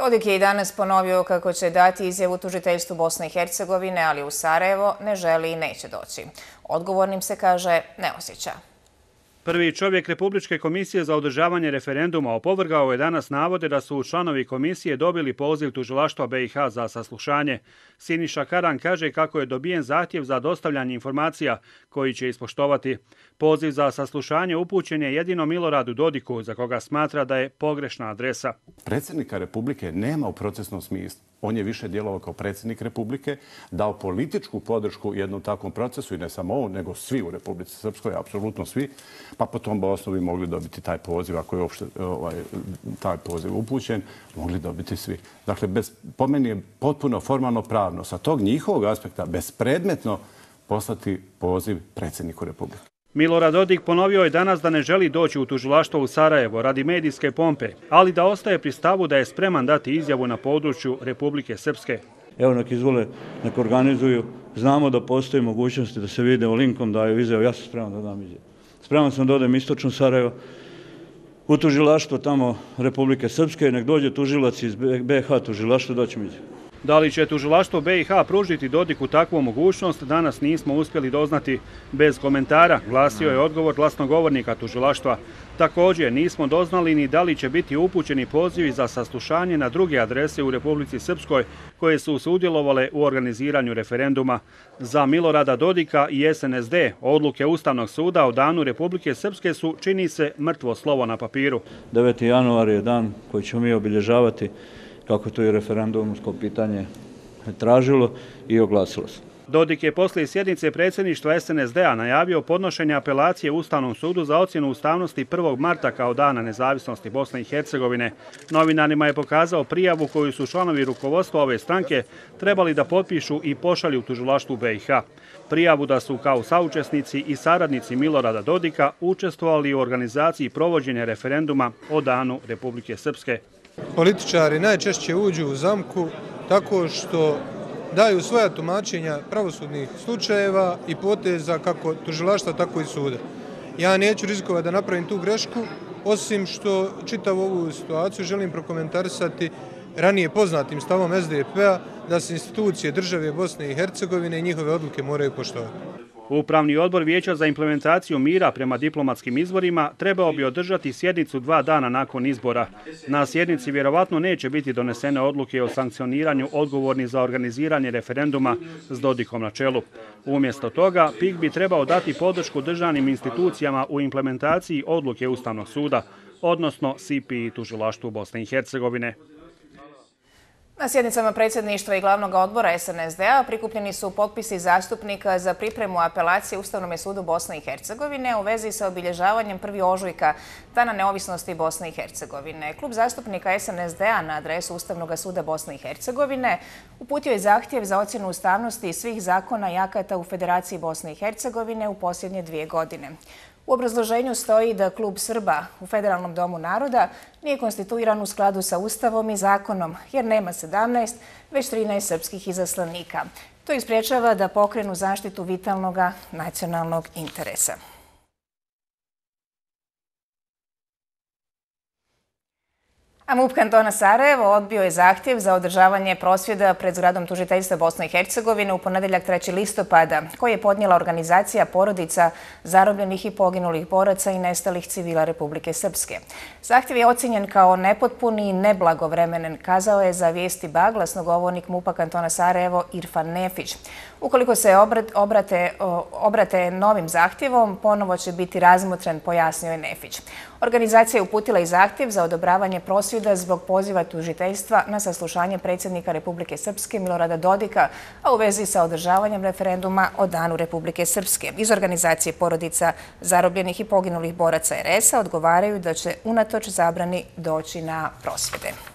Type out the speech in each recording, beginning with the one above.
Dodik je i danas ponovio kako će dati izjavu tužiteljstvu Bosne i Hercegovine, ali u Sarajevo ne želi i neće doći. Odgovornim se kaže ne osjeća. Prvi čovjek Republičke komisije za održavanje referenduma opovrgao je danas navode da su članovi komisije dobili poziv tužilaštva BiH za saslušanje. Siniša Karan kaže kako je dobijen zahtjev za dostavljanje informacija koji će ispoštovati. Poziv za saslušanje upućen je jedino Miloradu Dodiku, za koga smatra da je pogrešna adresa. Predsjednika Republike nema u procesnom smislu. On je više djelovao kao predsjednik Republike, dao političku podršku jednom takvom procesu i ne samo on, nego svi u Republici Srpskoj, apsolutno svi, pa po tom osnovi mogli dobiti taj poziv, ako je uopšte ovaj, taj poziv upućen, mogli dobiti svi. Dakle, bez, po meni je potpuno formalno pravno sa tog njihovog aspekta bespredmetno poslati poziv predsjedniku Republike. Milorad Dodik ponovio je danas da ne želi doći u tužilaštvo u Sarajevo radi medijske pompe, ali da ostaje pri stavu da je spreman dati izjavu na području Republike Srpske. Evo nek izvole, nek organizuju. Znamo da postoji mogućnosti da se vide o linkom daju izjavu. Ja sam spreman da dam izjavu. Spreman sam da odem istočno Sarajevo u tužilaštvo tamo Republike Srpske. Nek dođe tužilac iz BH tužilaštva, mi izjavu. Da li će tužilaštvo BiH pružiti Dodiku takvu mogućnost, danas nismo uspjeli doznati bez komentara, glasio je odgovor glasnogovornika tužilaštva. Također nismo doznali ni da li će biti upućeni pozivi za saslušanje na druge adrese u Republici Srpskoj koje su sudjelovale u organiziranju referenduma. Za Milorada Dodika i SNSD odluke Ustavnog suda o danu Republike Srpske su, čini se, mrtvo slovo na papiru. 9. januar je dan koji ćemo mi obilježavati kako to je referendumsko pitanje tražilo i oglasilo se. Dodik je posle sjednice predsjedništva SNSD-a najavio podnošenje apelacije Ustavnom sudu za ocjenu ustavnosti 1. marta kao dana nezavisnosti Bosne i Hercegovine. Novinarima je pokazao prijavu koju su članovi rukovodstva ove stranke trebali da potpišu i pošalju u tužilaštvu BiH. Prijavu da su kao saučesnici i saradnici Milorada Dodika učestvovali u organizaciji provođenja referenduma o danu Republike Srpske političari najčešće uđu u zamku tako što daju svoja tumačenja pravosudnih slučajeva i poteza kako tužilašta, tako i suda. Ja neću rizikovati da napravim tu grešku, osim što čitav ovu situaciju želim prokomentarisati ranije poznatim stavom SDP-a da se institucije države Bosne i Hercegovine i njihove odluke moraju poštovati. Upravni odbor Vijeća za implementaciju mira prema diplomatskim izborima trebao bi održati sjednicu dva dana nakon izbora. Na sjednici vjerovatno neće biti donesene odluke o sankcioniranju odgovorni za organiziranje referenduma s Dodikom na čelu. Umjesto toga, PIK bi trebao dati podršku državnim institucijama u implementaciji odluke Ustavnog suda, odnosno SIPI i tužilaštvu Bosne i Hercegovine. Na sjednicama predsjedništva i glavnog odbora SNSD-a prikupljeni su potpisi zastupnika za pripremu apelacije Ustavnom sudu Bosne i Hercegovine u vezi sa obilježavanjem prvi ožujka Dana neovisnosti Bosne i Hercegovine. Klub zastupnika SNSD-a na adresu Ustavnog suda Bosne i Hercegovine uputio je zahtjev za ocjenu ustavnosti svih zakona i akata u Federaciji Bosne i Hercegovine u posljednje dvije godine. U obrazloženju stoji da klub Srba u Federalnom domu naroda nije konstituiran u skladu sa Ustavom i zakonom, jer nema 17, već 13 srpskih izaslanika. To ispriječava da pokrenu zaštitu vitalnog nacionalnog interesa. A MUP kantona Sarajevo odbio je zahtjev za održavanje prosvjeda pred zgradom tužiteljstva Bosne i Hercegovine u ponedeljak 3. listopada, koji je podnijela organizacija porodica zarobljenih i poginulih boraca i nestalih civila Republike Srpske. Zahtjev je ocjenjen kao nepotpuni i neblagovremenen, kazao je za vijesti ba glasnogovornik MUP-a kantona Sarajevo Irfan Nefić. Ukoliko se obrate, obrate novim zahtjevom, ponovo će biti razmotren, pojasnio je Nefić. Organizacija je uputila i zahtjev za odobravanje prosvjeda zbog poziva tužiteljstva na saslušanje predsjednika Republike Srpske Milorada Dodika, a u vezi sa održavanjem referenduma o danu Republike Srpske. Iz organizacije porodica zarobljenih i poginulih boraca RS-a odgovaraju da će unatoč zabrani doći na prosvjede.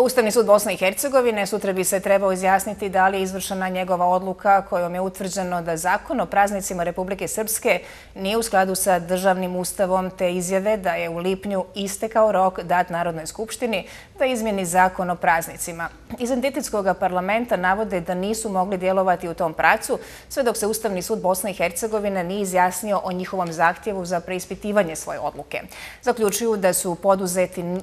Ustavni sud Bosne i Hercegovine sutra bi se trebao izjasniti da li je izvršena njegova odluka kojom je utvrđeno da zakon o praznicima Republike Srpske nije u skladu sa državnim ustavom te izjave da je u lipnju istekao rok dat Narodnoj skupštini da izmjeni zakon o praznicima. Iz Identitetskog parlamenta navode da nisu mogli djelovati u tom pracu sve dok se Ustavni sud Bosne i Hercegovine nije izjasnio o njihovom zahtjevu za preispitivanje svoje odluke. Zaključuju da su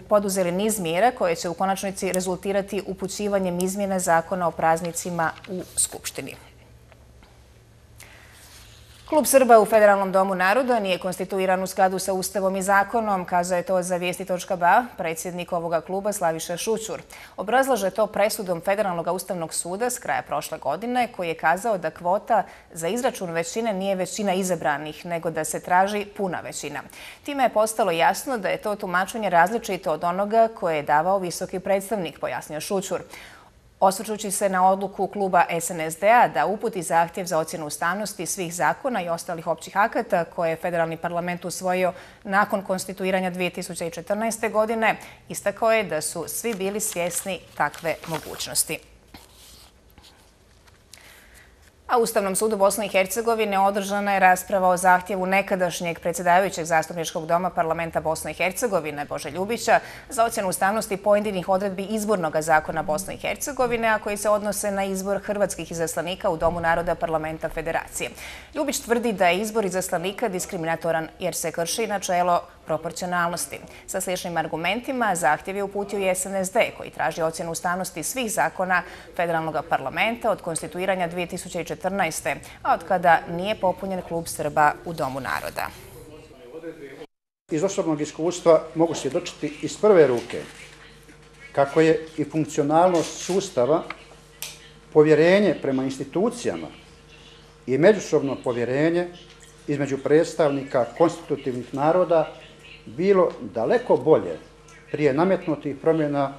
poduzeli niz mjera koje će u konačnici konačnici rezultirati upućivanjem izmjene zakona o praznicima u Skupštini. Klub Srba u Federalnom domu naroda nije konstituiran u skladu sa Ustavom i zakonom, kazao je to za vijesti.ba predsjednik ovoga kluba Slaviša Šućur. Obrazlaže to presudom Federalnog ustavnog suda s kraja prošle godine, koji je kazao da kvota za izračun većine nije većina izabranih, nego da se traži puna većina. Time je postalo jasno da je to tumačenje različito od onoga koje je davao visoki predstavnik, pojasnio Šućur. Osvrčući se na odluku kluba SNSD-a da uputi zahtjev za ocjenu ustavnosti svih zakona i ostalih općih akata koje je federalni parlament usvojio nakon konstituiranja 2014. godine, istakao je da su svi bili svjesni takve mogućnosti. A Ustavnom sudu Bosne i Hercegovine održana je rasprava o zahtjevu nekadašnjeg predsjedavajućeg zastupničkog doma parlamenta Bosne i Hercegovine Bože Ljubića za ocjenu ustavnosti pojedinih odredbi izbornog zakona Bosne i Hercegovine, a koji se odnose na izbor hrvatskih izaslanika u Domu naroda parlamenta federacije. Ljubić tvrdi da je izbor izaslanika diskriminatoran jer se krši načelo proporcionalnosti. Sa sličnim argumentima zahtjev je uputio i SNSD koji traži ocjenu ustavnosti svih zakona federalnog parlamenta od konstituiranja 2014 a od kada nije popunjen klub Srba u Domu naroda. Iz osobnog iskustva mogu se iz prve ruke kako je i funkcionalnost sustava povjerenje prema institucijama i međusobno povjerenje između predstavnika konstitutivnih naroda bilo daleko bolje prije nametnutih promjena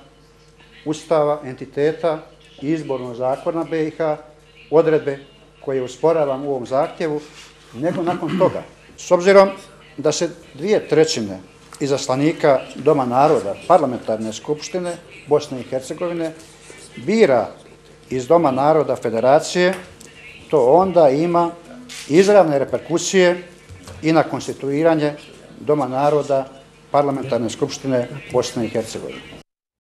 ustava, entiteta i izbornog zakona BiH, odredbe koje usporavam u ovom zahtjevu, nego nakon toga. S obzirom da se dvije trećine izaslanika Doma naroda, parlamentarne skupštine Bosne i Hercegovine, bira iz Doma naroda federacije, to onda ima izravne reperkusije i na konstituiranje Doma naroda Parlamentarne skupštine Bosne i Hercegovine.